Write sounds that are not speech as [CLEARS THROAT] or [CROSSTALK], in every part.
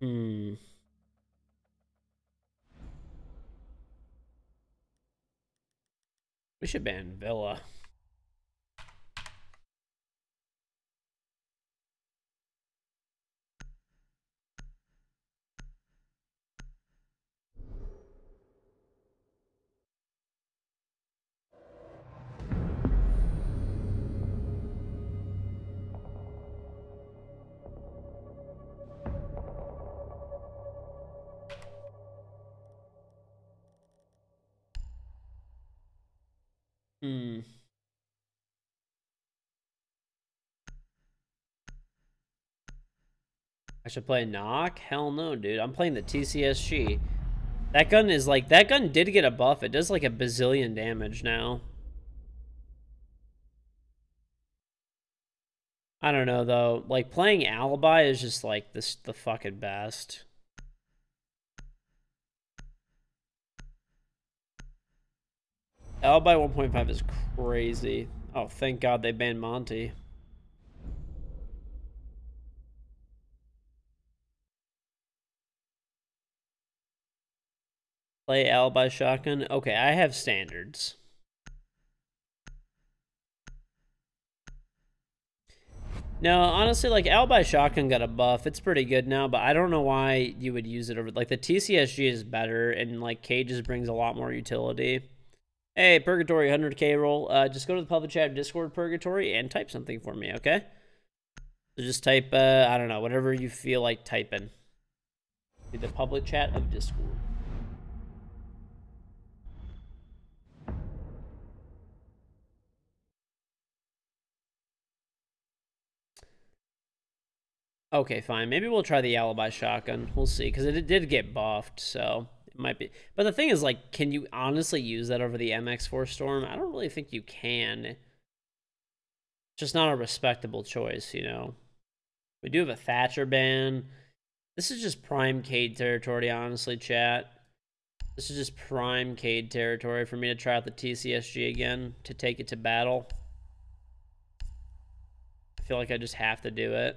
Hmm. We should ban Villa. Should play knock? Hell no, dude. I'm playing the TCSG. That gun is like that gun did get a buff. It does like a bazillion damage now. I don't know though. Like playing Alibi is just like this the fucking best. Alibi 1.5 is crazy. Oh, thank God they banned Monty. Play Alibi Shotgun. Okay, I have standards. No, honestly, like Alibi Shotgun got a buff. It's pretty good now, but I don't know why you would use it over. Like the TCSG is better, and like Cages brings a lot more utility. Hey, Purgatory 100k roll. Uh, just go to the public chat Discord Purgatory and type something for me, okay? So just type, uh, I don't know, whatever you feel like typing. the public chat of Discord. Okay, fine. Maybe we'll try the alibi shotgun. We'll see, because it did get buffed, so it might be. But the thing is, like, can you honestly use that over the MX4 Storm? I don't really think you can. Just not a respectable choice, you know? We do have a Thatcher ban. This is just prime Kaid territory, honestly, chat. This is just prime Kaid territory for me to try out the TCSG again, to take it to battle. I feel like I just have to do it.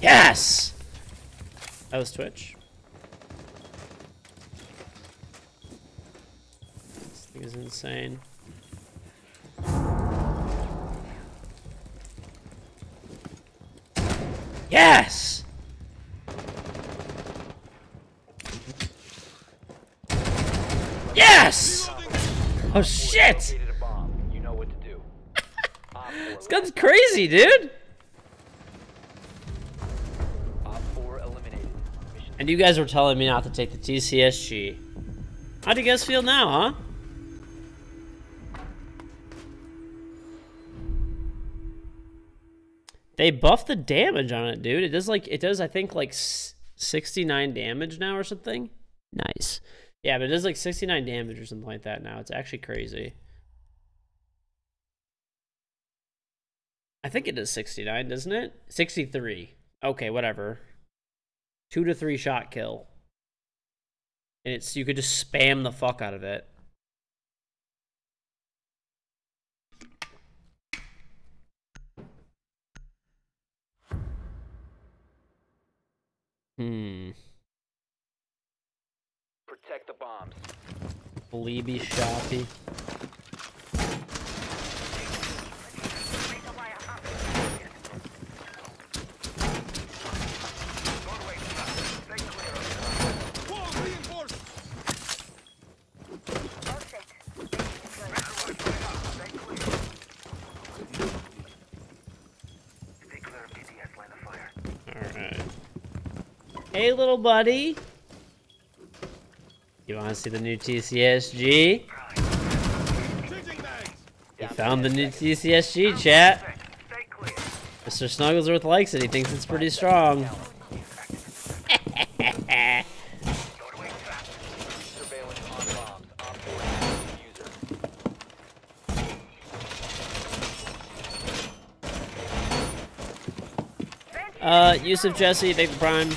Yes! That was Twitch. This thing is insane. Yes! Yes! Oh shit! [LAUGHS] this gun's crazy, dude! You guys were telling me not to take the TCSG. How do you guys feel now, huh? They buffed the damage on it, dude. It does like it does I think like 69 damage now or something. Nice. Yeah, but it does like 69 damage or something like that now. It's actually crazy. I think it does 69, doesn't it? 63. Okay, whatever. Two to three shot kill. And it's you could just spam the fuck out of it. Hmm. Protect the bombs. Bleeby shoppy. Hey, little buddy. You want to see the new TCSG? You found the new TCSG, chat. Mr. Snugglesworth likes it. He thinks it's pretty strong. Surveillance on bombs. [LAUGHS] Op 4 user. Uh, Yusuf Jesse, Big Prime.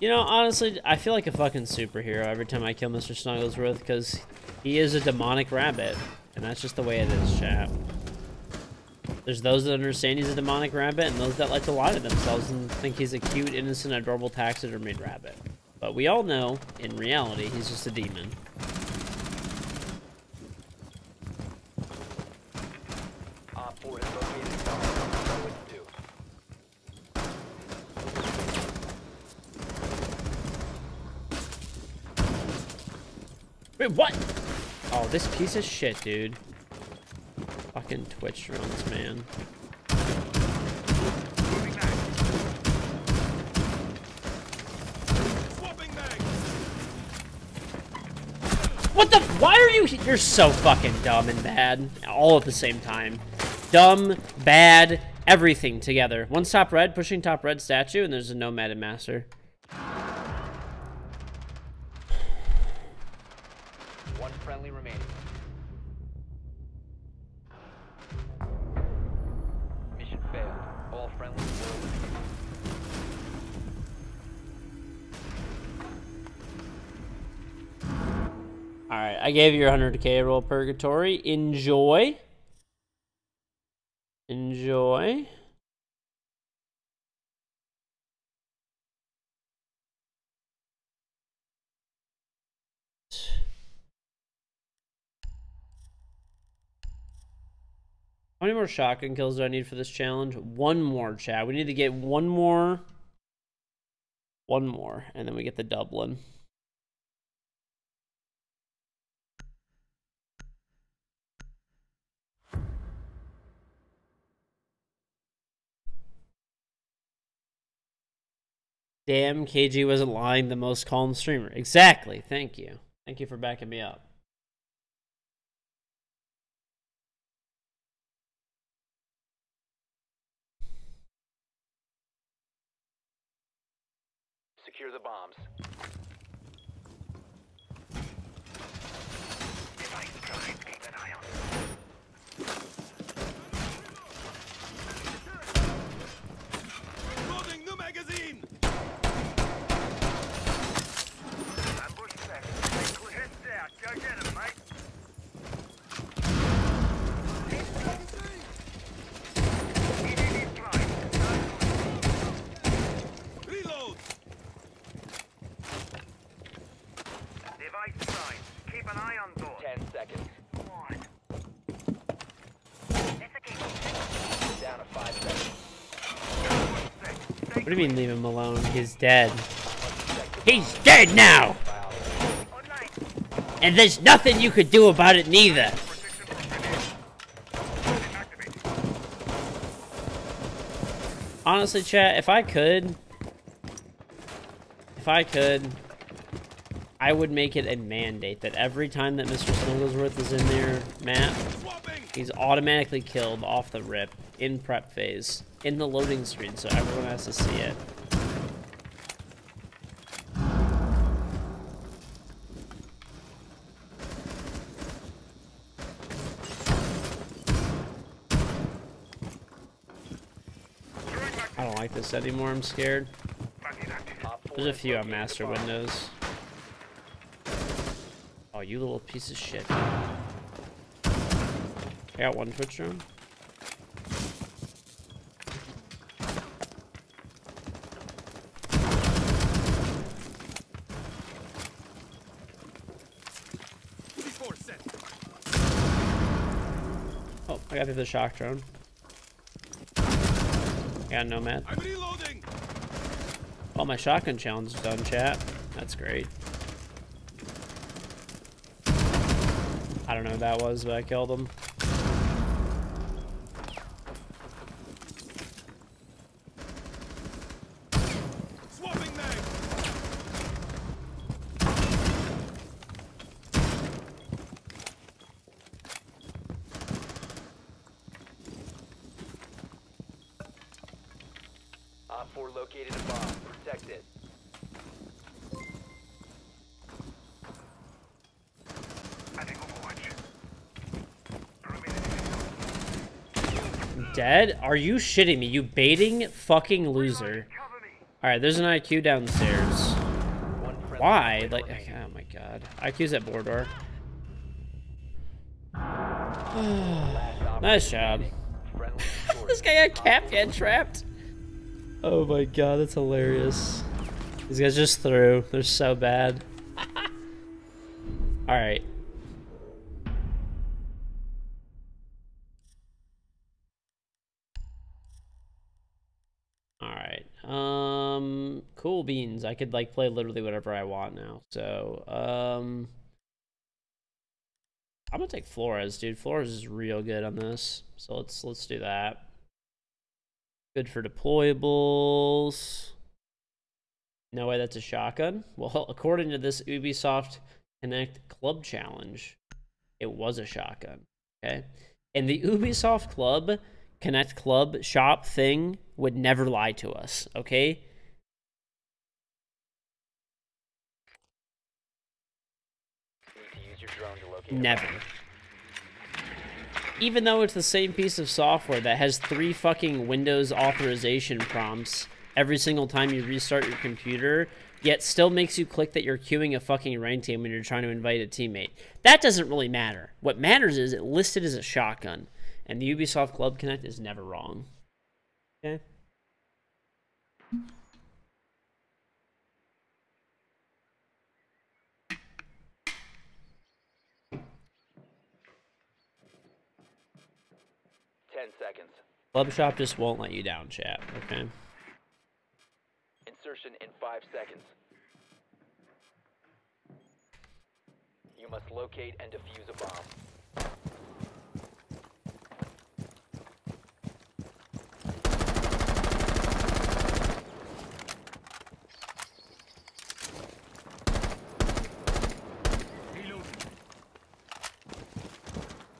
You know, honestly, I feel like a fucking superhero every time I kill Mr. Snugglesworth because he is a demonic rabbit. And that's just the way it is, chap. There's those that understand he's a demonic rabbit and those that like to lie to themselves and think he's a cute, innocent, adorable taxidermied rabbit. But we all know, in reality, he's just a demon. Op 4 has located bombs. Know what to do. Wait, what? Oh, this piece of shit, dude. Fucking Twitch drones, man. What the? Why are you? You're so fucking dumb and bad, all at the same time. Dumb, bad, everything together. One top red, pushing top red statue, and there's a nomad and master. I gave you your 100k roll purgatory. Enjoy. Enjoy. How many more shotgun kills do I need for this challenge? One more, Chad. We need to get one more. One more, and then we get the Dublin. Damn, KG wasn't lying. The most calm streamer. Exactly. Thank you. Thank you for backing me up. Secure the bombs. Loading new magazine! Reload! Device signed. Keep an eye on door. Ten seconds. Down to five seconds. What do you mean leave him alone? He's dead. He's dead now! And there's nothing you could do about it neither. Honestly, chat, if I could, if I could, I would make it a mandate that every time that Mr. Snugglesworth is in their map, he's automatically killed off the rip in prep phase in the loading screen, so everyone has to see it. I don't like this anymore. I'm scared. There's a few on master windows. Oh, you little piece of shit. I got one Twitch drone. I got through the shock drone. Got a nomad. I'm reloading. Oh, my shotgun challenge is done, chat. That's great. I don't know who that was, but I killed him. Op 4 located a bomb. Protect it. Dead? Are you shitting me? You baiting fucking loser. Alright, there's an IQ downstairs. Why? Like, oh my god. IQ's at Bordor. [SIGHS] Nice job. [LAUGHS] this guy got Kapkan trapped. Oh my god, that's hilarious. These guys just threw. They're so bad. [LAUGHS] Alright. Alright. Um cool beans. I could like play literally whatever I want now. So um I'm gonna take Flores, dude. Flores is real good on this. So let's let's do that. Good for deployables. No way that's a shotgun. Well, [LAUGHS] according to this Ubisoft Connect Club Challenge, it was a shotgun. Okay. And the Ubisoft Club Connect Club shop thing would never lie to us. Okay. Need to use your drone to locate a Never. bomb. Even though it's the same piece of software that has three fucking Windows authorization prompts every single time you restart your computer, yet still makes you click that you're queuing a fucking rank team when you're trying to invite a teammate. That doesn't really matter. What matters is it listed as a shotgun, and the Ubisoft Club Connect is never wrong. Okay? Ten seconds. Club Shop just won't let you down, chat. Okay? Insertion in five seconds. You must locate and defuse a bomb.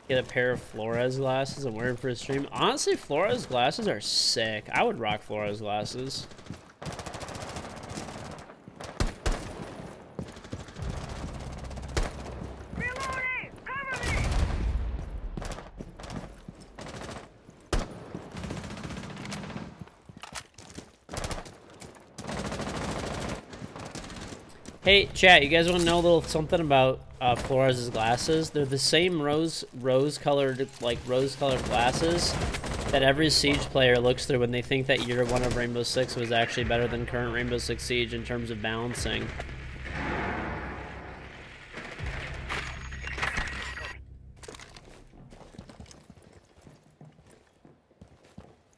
Get a pair of Flores glasses and wear them for a stream. Honestly, Flores glasses are sick. I would rock Flores glasses. Hey, chat, you guys want to know a little something about uh, Flores' glasses? They're the same rose rose colored like rose colored glasses that every Siege player looks through when they think that year one of Rainbow Six was actually better than current Rainbow Six Siege in terms of balancing.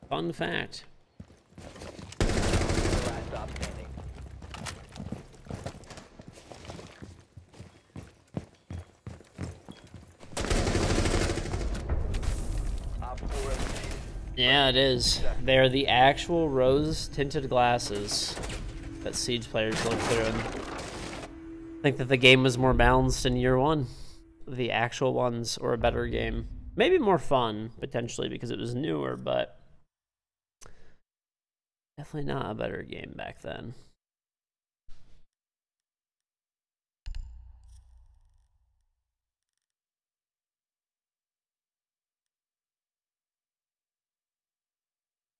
Fun fact. Last stop standing. Op 4 eliminated. Yeah, it is. They're the actual rose tinted glasses that Siege players look through and think that the game was more balanced in year one. The actual ones or a better game. Maybe more fun, potentially, because it was newer, but definitely not a better game back then.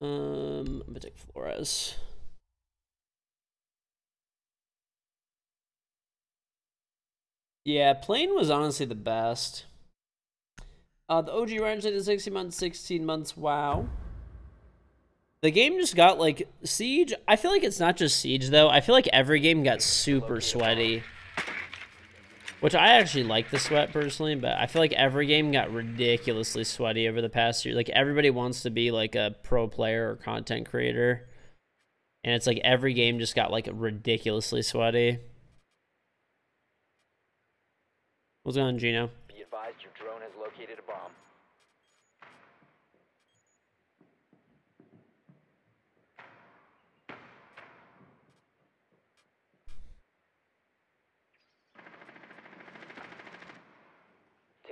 Um, I'm gonna take Flores. Yeah, plane was honestly the best. Uh, the OG range in the 16 months, 16 months, wow. The game just got, like, Siege. I feel like it's not just Siege, though. I feel like every game got super sweaty. Which I actually like the sweat personally, but I feel like every game got ridiculously sweaty over the past year. Like everybody wants to be like a pro player or content creator. And it's like every game just got like ridiculously sweaty. What's going on, Gino? Be advised your drone has located a bomb.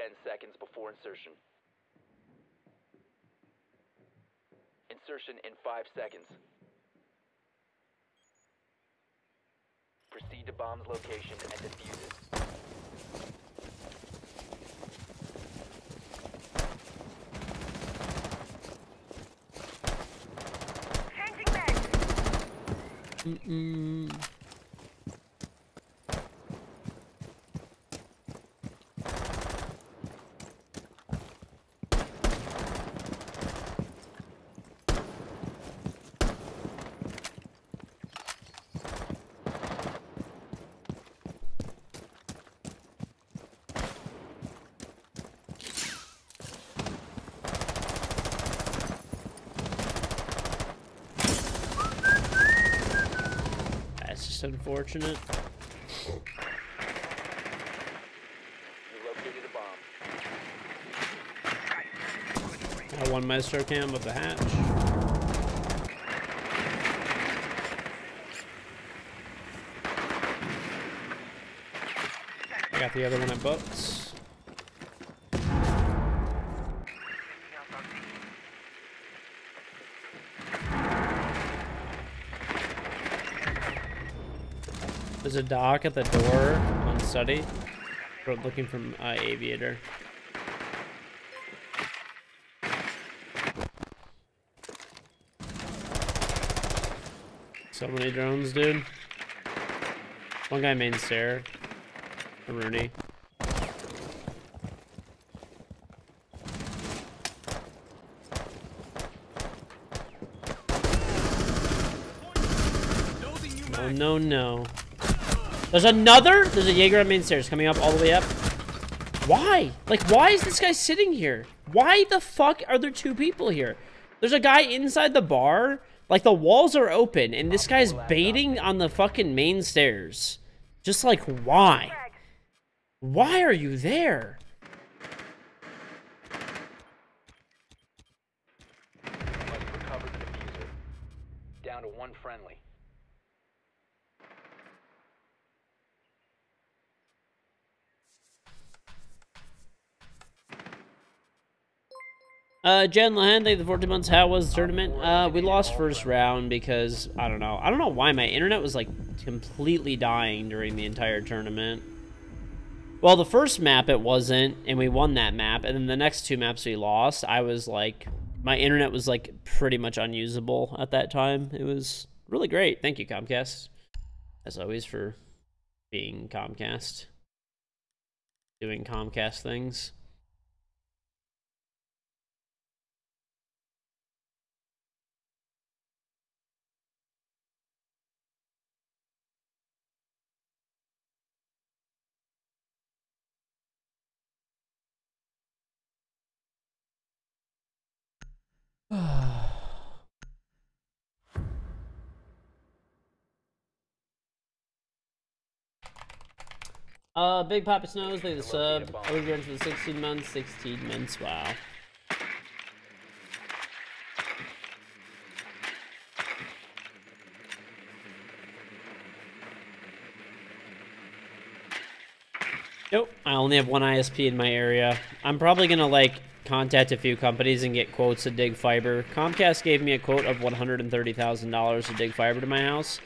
Ten seconds before insertion. Insertion in five seconds. Proceed to bomb's location and defuse it. Changing back. Mm-mm. That's just unfortunate. I one maestro cam of the hatch. I got the other one at books. There's a Doc at the door on study. Looking from uh, aviator. So many drones, dude. One guy main stair. Rooney. Oh no no. There's another? There's a Jaeger on main stairs coming up all the way up. Why? Like why is this guy sitting here? Why the fuck are there two people here? There's a guy inside the bar. Like the walls are open and this guy's baiting on the fucking main stairs. Just like why? Why are you there? Down to one friendly. Uh, Jen Lahan, thank you for the 14 months. How was the tournament? Uh, we lost first round because, I don't know. I don't know why my internet was, like, completely dying during the entire tournament. Well, the first map it wasn't, and we won that map. And then the next two maps we lost, I was, like, my internet was, like, pretty much unusable at that time. It was really great. Thank you, Comcast. As always, for being Comcast. Doing Comcast things. [SIGHS] Uh, Big Papa Snows, they the sub. I was for the 16 months, 16 months, wow. Nope, I only have one ISP in my area. I'm probably gonna like contact a few companies and get quotes to dig fiber. Comcast gave me a quote of $130,000 to dig fiber to my house.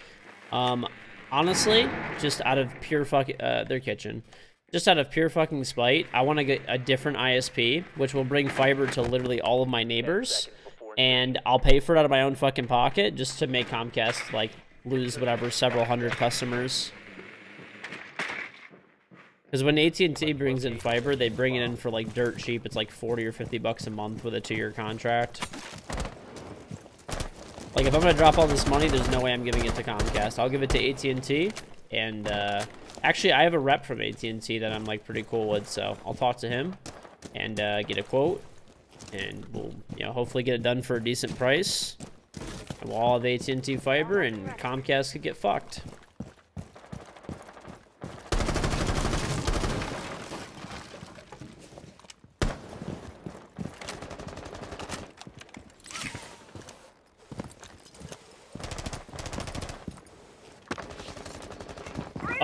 Um, honestly, just out of pure fuck uh, their kitchen, just out of pure fucking spite, I want to get a different ISP, which will bring fiber to literally all of my neighbors, and I'll pay for it out of my own fucking pocket just to make Comcast like lose whatever several hundred customers. Because when AT&T brings in fiber, they bring it in for like dirt cheap. It's like 40 or 50 bucks a month with a two-year contract. Like if I'm gonna drop all this money, there's no way I'm giving it to Comcast. I'll give it to AT&T, and uh, actually I have a rep from AT&T that I'm like pretty cool with, so I'll talk to him and uh, get a quote, and we'll you know hopefully get it done for a decent price. And we'll all have AT&T fiber, and Comcast could get fucked.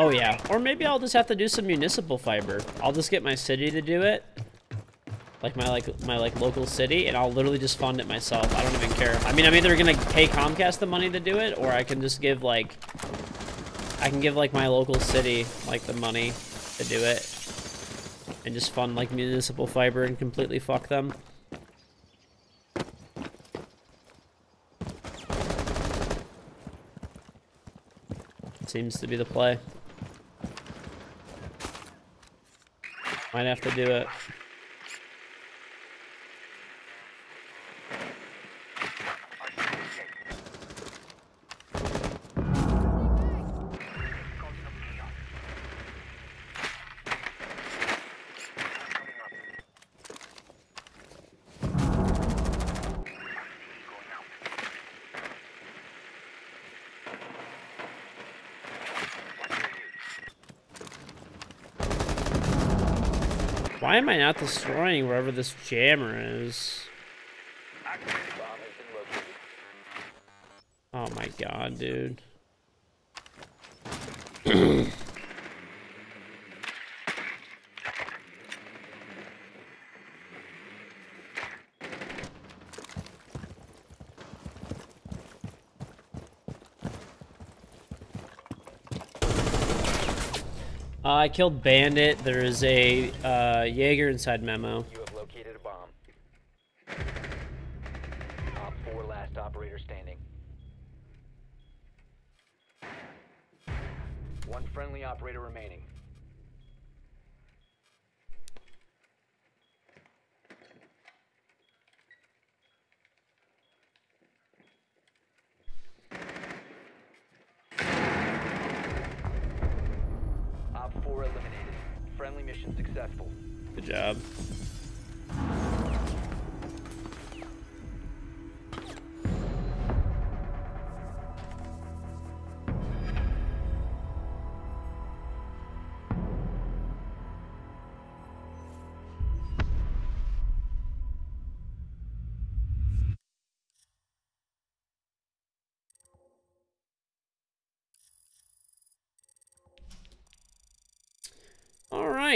Oh yeah, or maybe I'll just have to do some municipal fiber. I'll just get my city to do it, like my like my like local city, and I'll literally just fund it myself. I don't even care. I mean, I'm either gonna pay Comcast the money to do it, or I can just give like I can give like my local city like the money to do it, and just fund like municipal fiber and completely fuck them. Seems to be the play. Might have to do it. Not destroying wherever this jammer is? Oh my god, dude. [CLEARS THROAT] Uh, I killed Bandit. There is a uh, Jaeger inside Memo. You have located a bomb. Op 4 last operator standing. One friendly operator remaining. Op 4 eliminated. Friendly mission successful. Good job.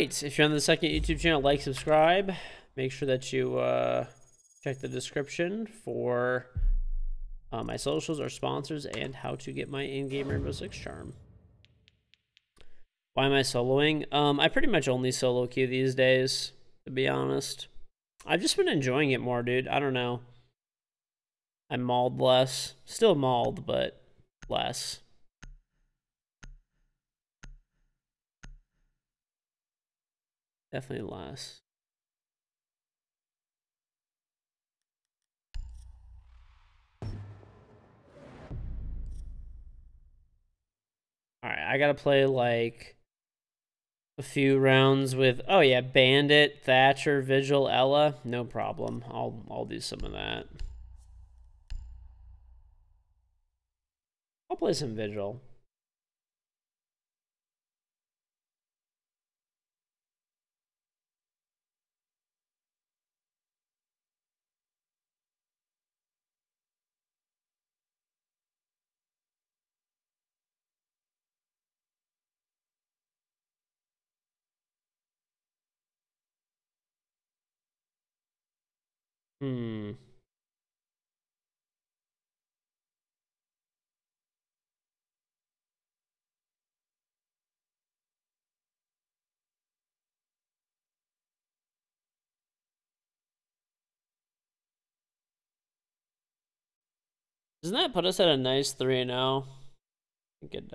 Right. If you're on the second YouTube channel, like, subscribe. Make sure that you uh, check the description for uh, my socials, our sponsors, and how to get my in-game Rainbow Six charm. Why am I soloing? Um, I pretty much only solo queue these days, to be honest. I've just been enjoying it more, dude. I don't know. I mauled less. Still mauled, but less. Definitely less. Alright, I gotta play like a few rounds with oh yeah, Bandit, Thatcher, Vigil, Ela. No problem. I'll I'll do some of that. I'll play some Vigil. Doesn't that put us at a nice 3 0? I think it